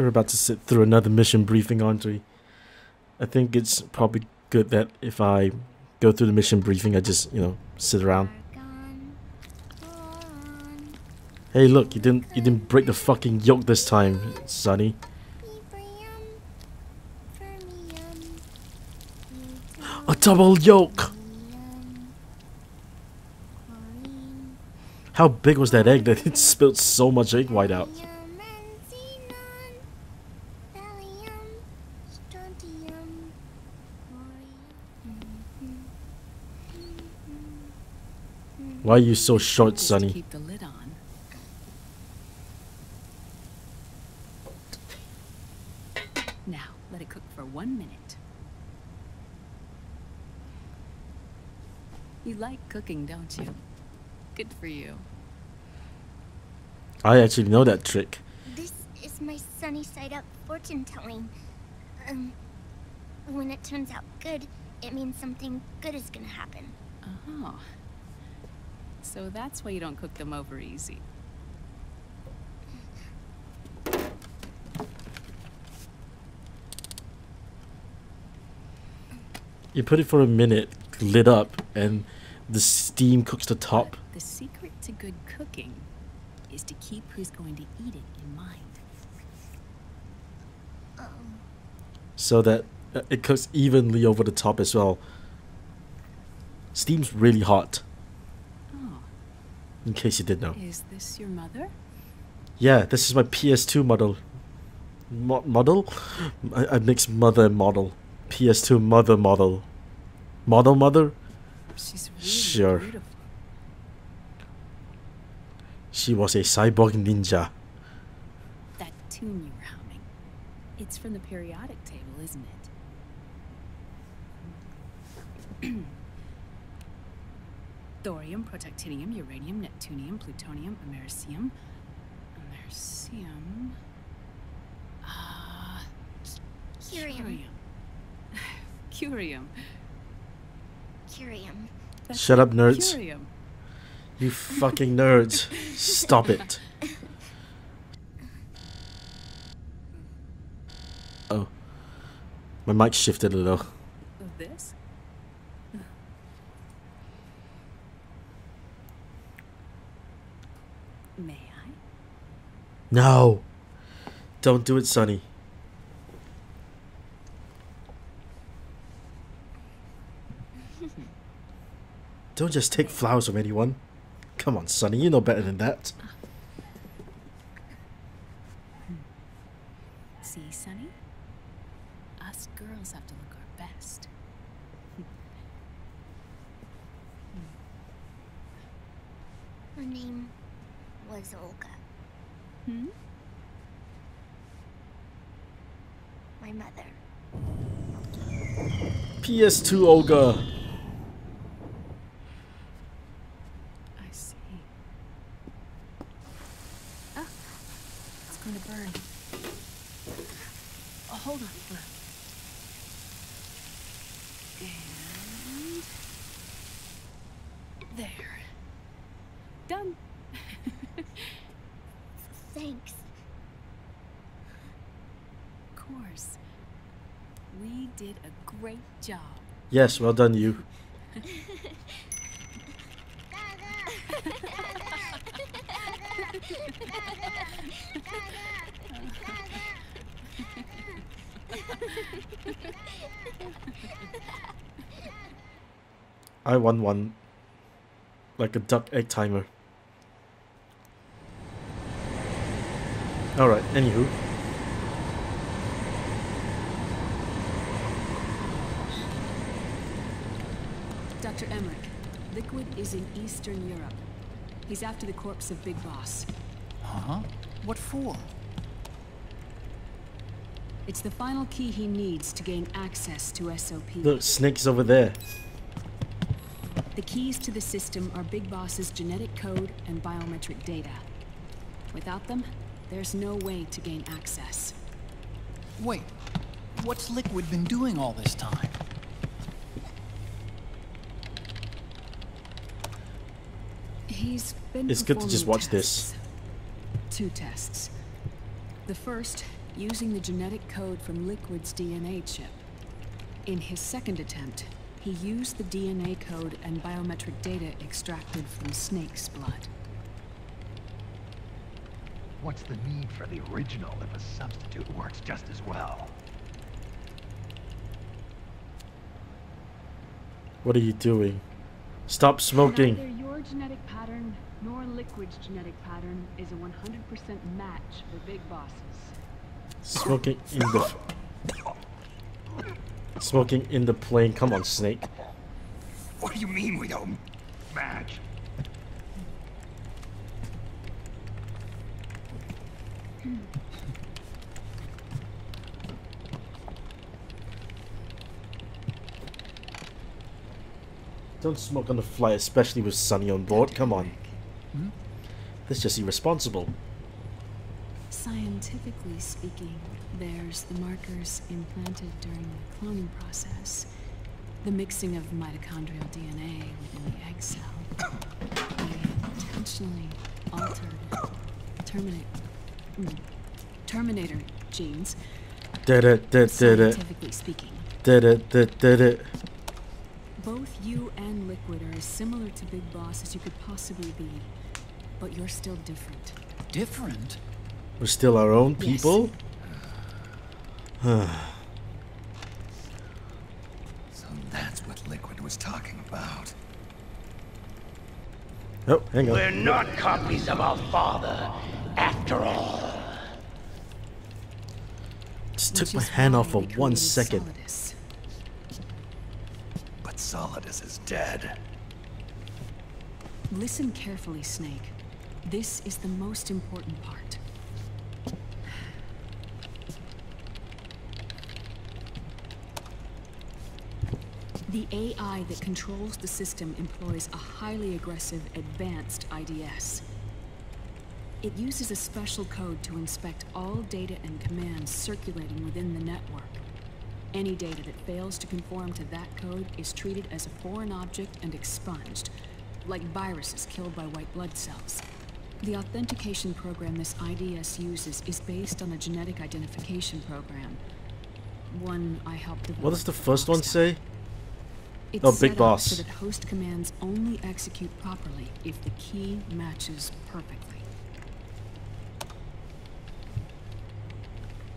We're about to sit through another mission briefing, aren't we? I think it's probably good that if I go through the mission briefing, I just, you know, sit around. Hey, look, you didn't you didn't break the fucking yolk this time, Sunny. A double yolk! How big was that egg that it spilled so much egg white out? Why are you so short, Sunny? Keep the lid on. Now, let it cook for one minute. You like cooking, don't you? Good for you. I actually know that trick. This is my sunny side up fortune telling. Um, when it turns out good, it means something good is gonna happen. Oh. So that's why you don't cook them over easy. You put it for a minute, lit up, and the steam cooks the top. The secret to good cooking is to keep who's going to eat it in mind. so that uh, it cooks evenly over the top as well. Steam's really hot, in case you didn't know. is this your mother? Yeah, this is my PS2 model. Mo- model? I, I mixed mother and model. PS2 mother model. Model mother? She's really Sure. beautiful. She was a cyborg ninja. That tune you were humming. It's from the periodic table, isn't it? Thorium, protactinium, uranium, neptunium, plutonium, americium. Americium. Ah. Curium. Curium. Curium. That's Shut up, nerds. Curium. You fucking nerds. Stop it. Oh. My mic shifted a little. This? May I? No. Don't do it, Sunny. Don't just take flowers from anyone. Come on, Sunny, you know better than that. See, Sunny? Us girls have to look our best. Her name was Olga. Hmm? My mother. PS2 Olga. I see. Ah, it's going to burn. Oh, hold on, Fleur. And there. Done. Thanks. Of course. We did a great job. Yes, well done, you. I won one. Like a duck egg timer. Alright, anywho. Dr. Emmerich, Liquid is in Eastern Europe. He's after the corpse of Big Boss. Huh? What for? It's the final key he needs to gain access to SOP. Look, Snake's over there. The keys to the system are Big Boss's genetic code and biometric data. Without them, there's no way to gain access. Wait, what's Liquid been doing all this time? He's been It's good to just performing watch this. Two tests. The first using the genetic code from Liquid's DNA chip. In his second attempt, he used the DNA code and biometric data extracted from Snake's blood. What's the need for the original if a substitute works just as well? What are you doing? Stop smoking. Neither your genetic pattern nor genetic pattern is a 100% match for Big Boss's. Smoking in the... Smoking in the plane. Come on, Snake. What do you mean we don't match? Don't smoke on the flight, especially with Sunny on board. Come on. Hmm? That's just irresponsible. Scientifically speaking, there's the markers implanted during the cloning process. The mixing of mitochondrial DNA within the egg cell. The intentionally altered terminate, mm, terminator genes, Did it, did, did it, scientifically speaking. did it, did, did it. Both you and Liquid are as similar to Big Boss as you could possibly be. But you're still different. Different? We're still our own Yes. people? So that's what Liquid was talking about. Oh, hang on. We're not copies of our father, after all. Just took my hand off for we one created second. Solidus. But Solidus is dead. Listen carefully, Snake. This is the most important part. The AI that controls the system employs a highly aggressive, advanced IDS. It uses a special code to inspect all data and commands circulating within the network. Any data that fails to conform to that code is treated as a foreign object and expunged, like viruses killed by white blood cells. The authentication program this IDS uses is based on a genetic identification program. One I helped develop. What does the first one say? It's Oh, Big set up Boss. So that host commands only execute properly if the key matches perfectly.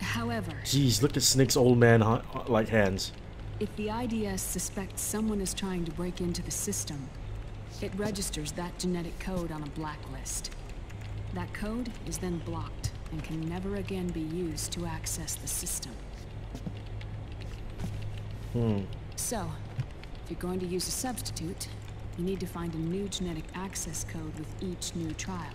However, Jeez, look at Snake's old man like hands. if the IDS suspects someone is trying to break into the system, it registers that genetic code on a blacklist. That code is then blocked and can never again be used to access the system. Hmm. So, if you're going to use a substitute, you need to find a new genetic access code with each new trial.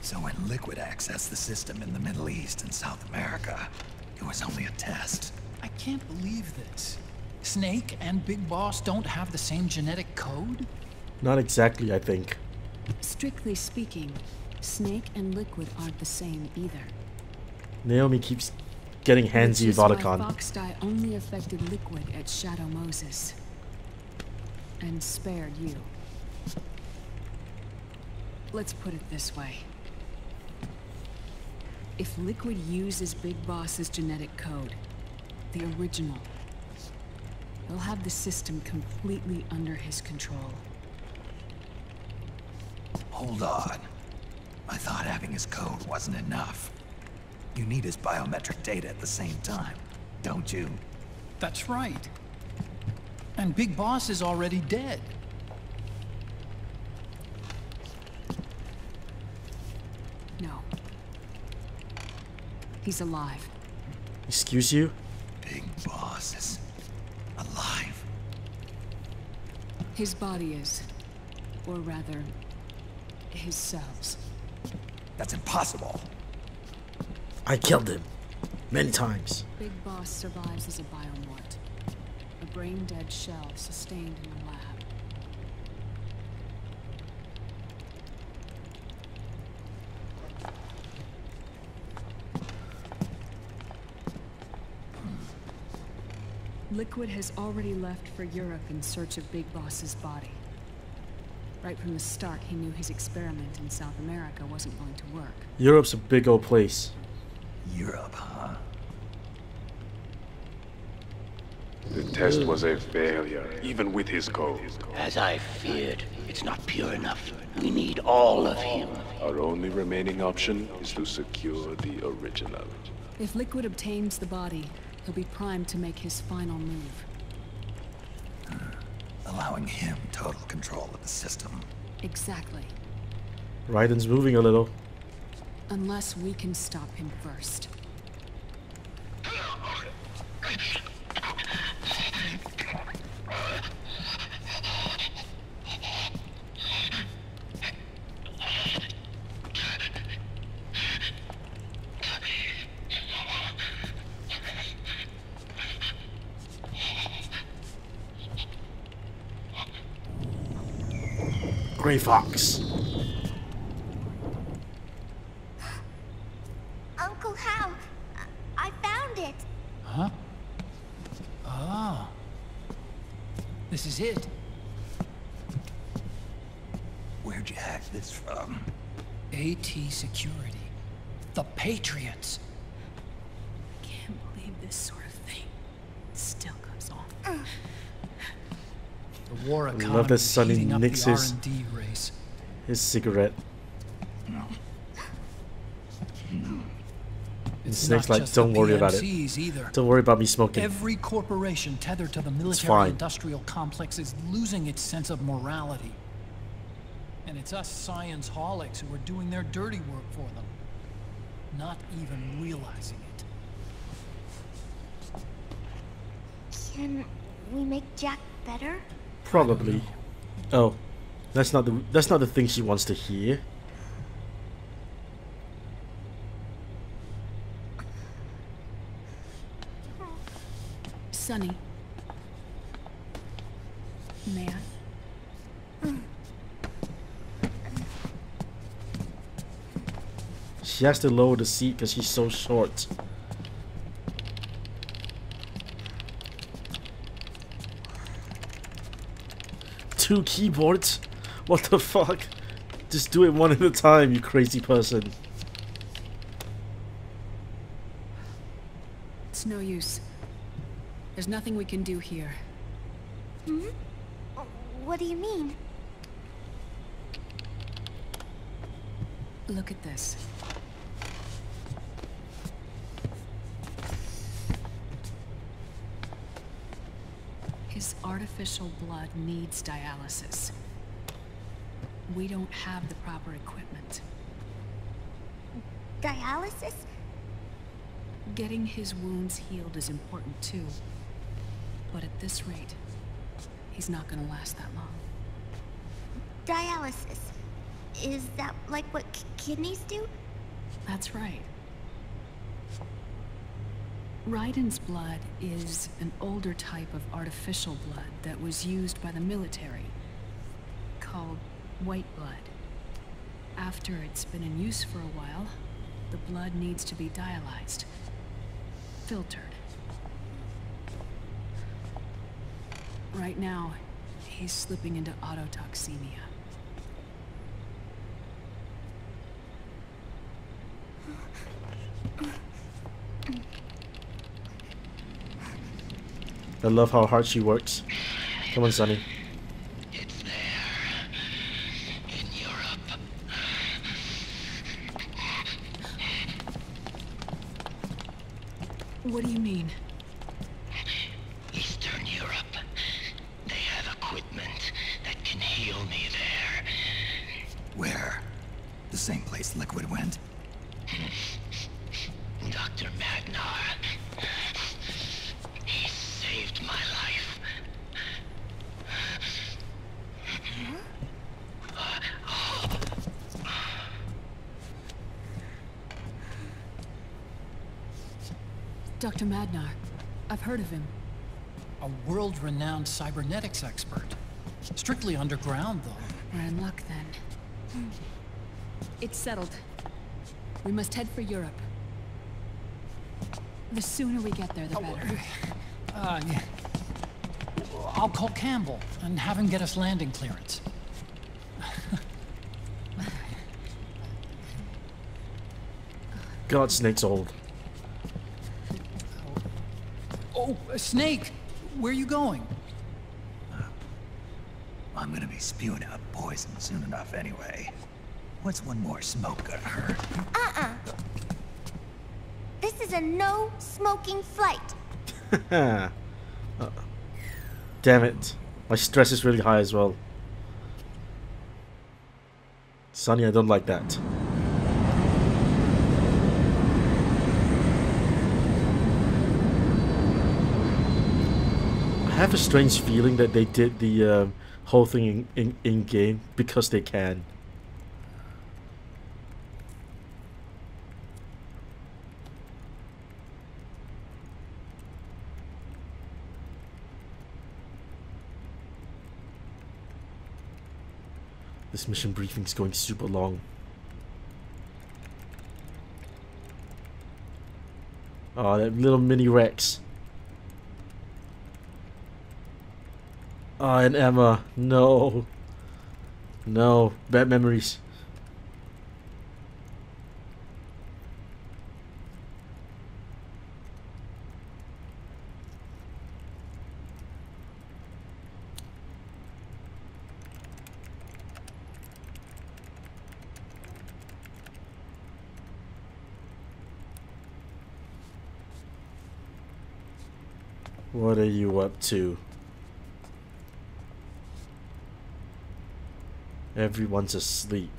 So when Liquid accessed the system in the Middle East and South America, it was only a test. I can't believe this. Snake and Big Boss don't have the same genetic code? Not exactly, I think. Strictly speaking, Snake and Liquid aren't the same either. Naomi keeps getting handsy with is why Otacon. Foxdie only affected Liquid at Shadow Moses. And spared you. Let's put it this way. If Liquid uses Big Boss's genetic code, the original, he'll have the system completely under his control. Hold on. I thought having his code wasn't enough. You need his biometric data at the same time, don't you? That's right. And Big Boss is already dead. No. He's alive. Excuse you? Big Boss is alive. His body is. Or rather, his cells. That's impossible. I killed him. Many times. Big Boss survives as a biomort. A brain-dead shell sustained in a lab. Liquid has already left for Europe in search of Big Boss's body. Right from the start, he knew his experiment in South America wasn't going to work. Europe's a big old place. Europe, huh? The test was a failure, even with his code. As I feared, it's not pure enough. We need all of him. Our only remaining option is to secure the original. If Liquid obtains the body, he'll be primed to make his final move. Allowing him total control of the system. Exactly. Raiden's moving a little. Unless we can stop him first. Fox. Uncle Hal, I I found it. Huh? Ah. This is it. Where'd you hack this from? AT Security. The Patriots. I can't believe this sort of thing still goes on. The war love economy that Sunny heating up nicks the his- R&D race. His cigarette. It's Snake's not like, "Don't worry about it." Either. Don't worry about me smoking. Every corporation tethered to the military-industrial complex is losing its sense of morality. And it's us science holics who are doing their dirty work for them. Not even realizing it. Can we make Jack better? Probably. Oh, that's not the that's not the thing she wants to hear. Sunny. May I? She has to lower the seat because she's so short. Two keyboards? What the fuck? Just do it one at a time, you crazy person. It's no use. There's nothing we can do here. Hmm? Oh, What do you mean? Look at this. His artificial blood needs dialysis. We don't have the proper equipment. Dialysis? Getting his wounds healed is important too. But at this rate, he's not gonna last that long. Dialysis. Is that like what kidneys do? That's right. Raiden's blood is an older type of artificial blood that was used by the military, called white blood. After it's been in use for a while, the blood needs to be dialyzed, filtered. Right now, he's slipping into autotoxemia. I love how hard she works. Come on, Sunny. It's there. In Europe. What do you mean? Eastern Europe. They have equipment that can heal me there. Where? The same place Liquid went? Dr. Madnar. He saved my life. Dr. Madnar. I've heard of him. A world-renowned cybernetics expert. Strictly underground, though. We're in luck then. It's settled. We must head for Europe. The sooner we get there, the better. Uh, yeah. I'll call Campbell and have him get us landing clearance. God, Snake's old. Oh, a snake! Where are you going? I'm gonna be spewing out poison soon enough anyway. What's one more smoke gonna hurt? Uh-uh. This is a no smoking flight. Uh, damn it. My stress is really high as well. Sunny, I don't like that. Have a strange feeling that they did the um, whole thing in, in, in game because they can. This mission briefing is going super long. Oh, that little mini Rex. Oh, and Emma. No. No. Bad memories. What are you up to? Everyone's asleep.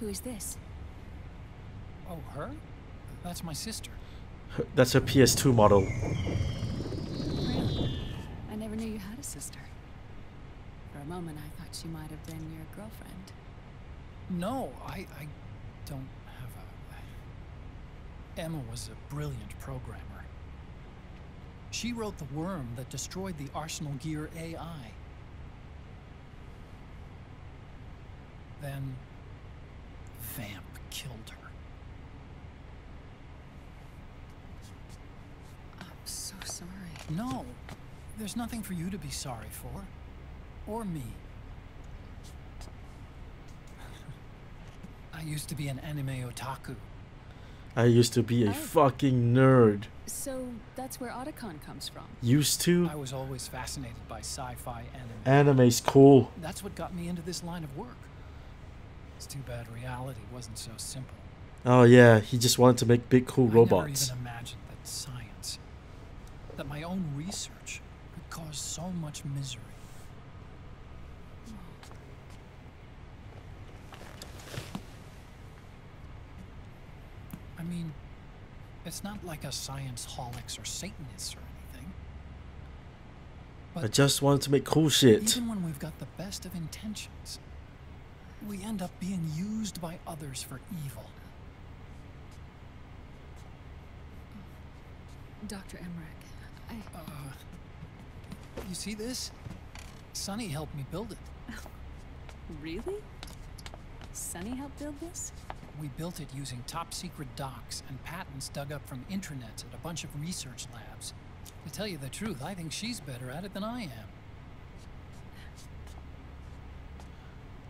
Who is this? Oh, her? That's my sister. That's her PS2 model. Really? I never knew you had a sister. For a moment, I thought she might have been your girlfriend. No, I, I don't have a. Emma was a brilliant programmer. She wrote the worm that destroyed the Arsenal Gear AI. Then. Vamp killed her. I'm so sorry. No, there's nothing for you to be sorry for. Or me. I used to be an anime otaku. I used to be a Oh. fucking nerd. So that's where Otacon comes from. Used to? I was always fascinated by sci-fi anime. Anime's cool. That's what got me into this line of work. It's too bad reality wasn't so simple. Oh yeah, he just wanted to make big cool I robots. never even imagined that science, that my own research, could cause so much misery. I mean, it's not like a science holics or Satanists or anything. I just wanted to make cool shit. Even when we've got the best of intentions, we end up being used by others for evil. Dr. Emmerich, I... Uh, you see this? Sunny helped me build it. Really? Sunny helped build this? We built it using top secret docs and patents dug up from intranets at a bunch of research labs. To tell you the truth, I think she's better at it than I am.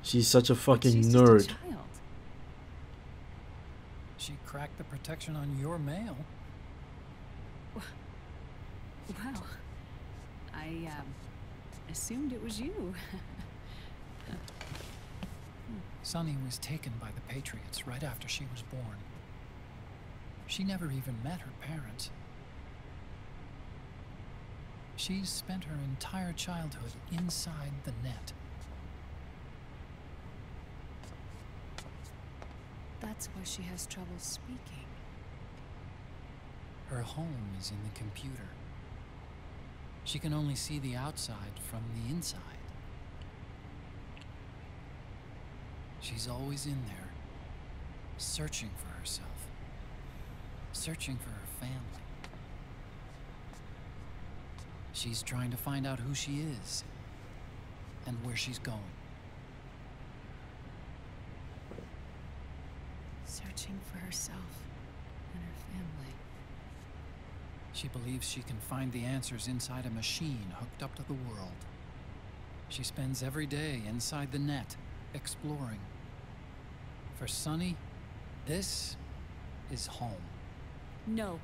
She's such a fucking She's just a nerd. child. She cracked the protection on your mail. Wow. I, um, assumed it was you. Sunny was taken by the Patriots right after she was born. She never even met her parents. She's spent her entire childhood inside the net. That's why she has trouble speaking. Her home is in the computer. She can only see the outside from the inside. She's always in there, searching for herself, searching for her family. She's trying to find out who she is and where she's going. searching for herself and her family. She believes she can find the answers inside a machine hooked up to the world. She spends every day inside the net, exploring. For Sunny, this is home. No.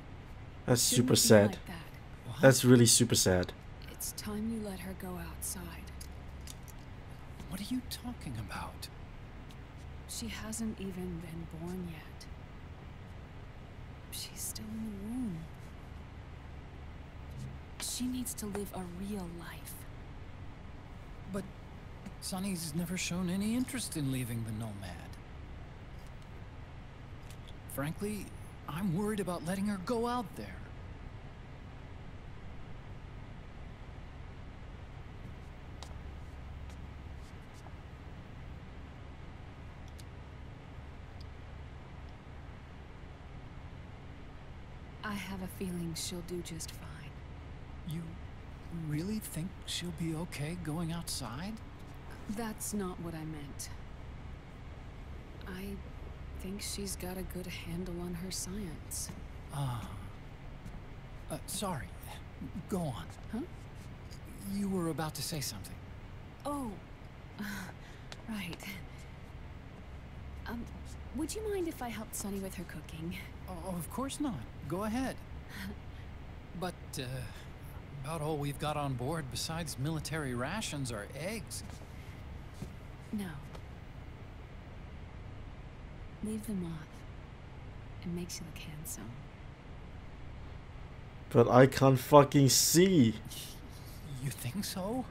That's shouldn't super sad. Like that. That's really super sad. It's time you let her go outside. What are you talking about? She hasn't even been born yet. She's still in the womb. She needs to live a real life. But Sunny's never shown any interest in leaving the Nomad. Frankly, I'm worried about letting her go out there. I have a feeling she'll do just fine. You really think she'll be okay going outside? That's not what I meant. I think she's got a good handle on her science. Ah. Uh, sorry. Go on. Huh? You were about to say something. Oh, right. Um, would you mind if I helped Sunny with her cooking? Oh, of course not. Go ahead. But, uh, about all we've got on board besides military rations are eggs. No. Leave them off. It makes you look handsome. But I can't fucking see. You think so?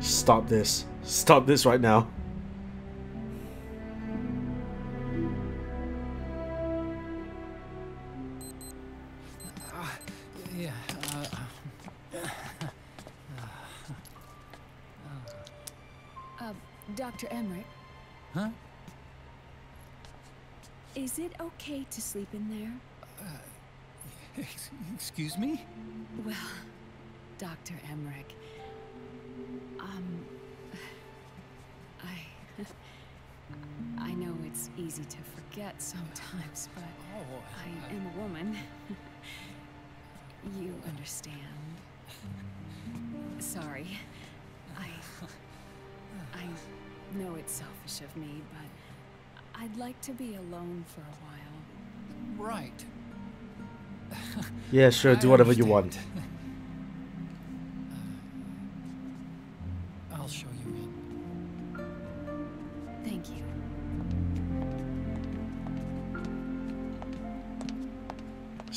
Stop this. Stop this right now. Yeah, uh, Uh, Dr. Emmerich, huh? is it okay to sleep in there? Ex- Excuse me? Well, Dr. Emmerich, um, I, I know it's easy to forget sometimes, but Oh, I am a woman. You understand. Sorry. I, I know it's selfish of me, but I'd like to be alone for a while. right. Yeah, sure, do whatever you want. Uh, I'll show you in.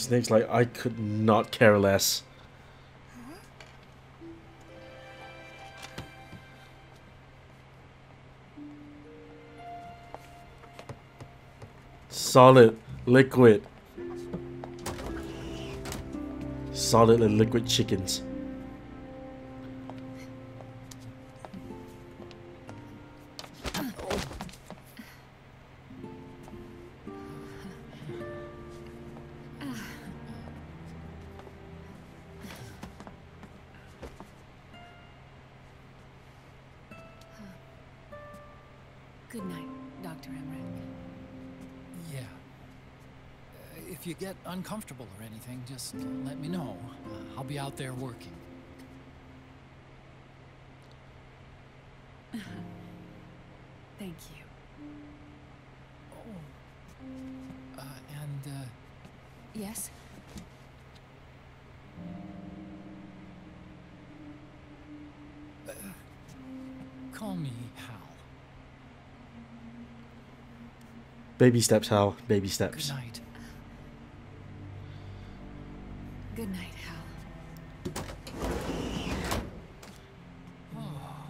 Snake's like, I could not care less. Solid, liquid. Solid and liquid chickens. Good night, Dr. Emmerich. Yeah. Uh, if you get uncomfortable or anything, just let me know. Uh, I'll be out there working. Baby steps, Hal. Baby steps. Good night. Good night, Hal. Oh.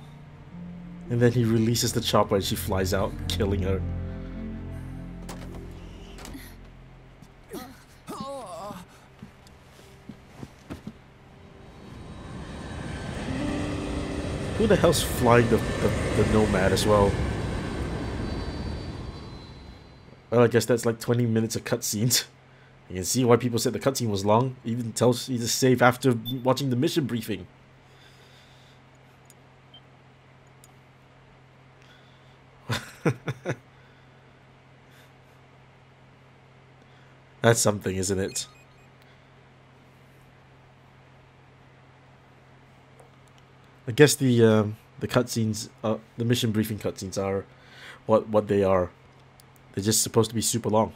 And then he releases the chopper and she flies out, killing her. Who the hell's flying the, the, the Nomad as well? Well, I guess that's like 20 minutes of cutscenes. You can see why people said the cutscene was long. It even tells you to save after watching the mission briefing. That's something, isn't it? I guess the um, the cutscenes, uh, the mission briefing cutscenes are what what they are. They're just supposed to be super long.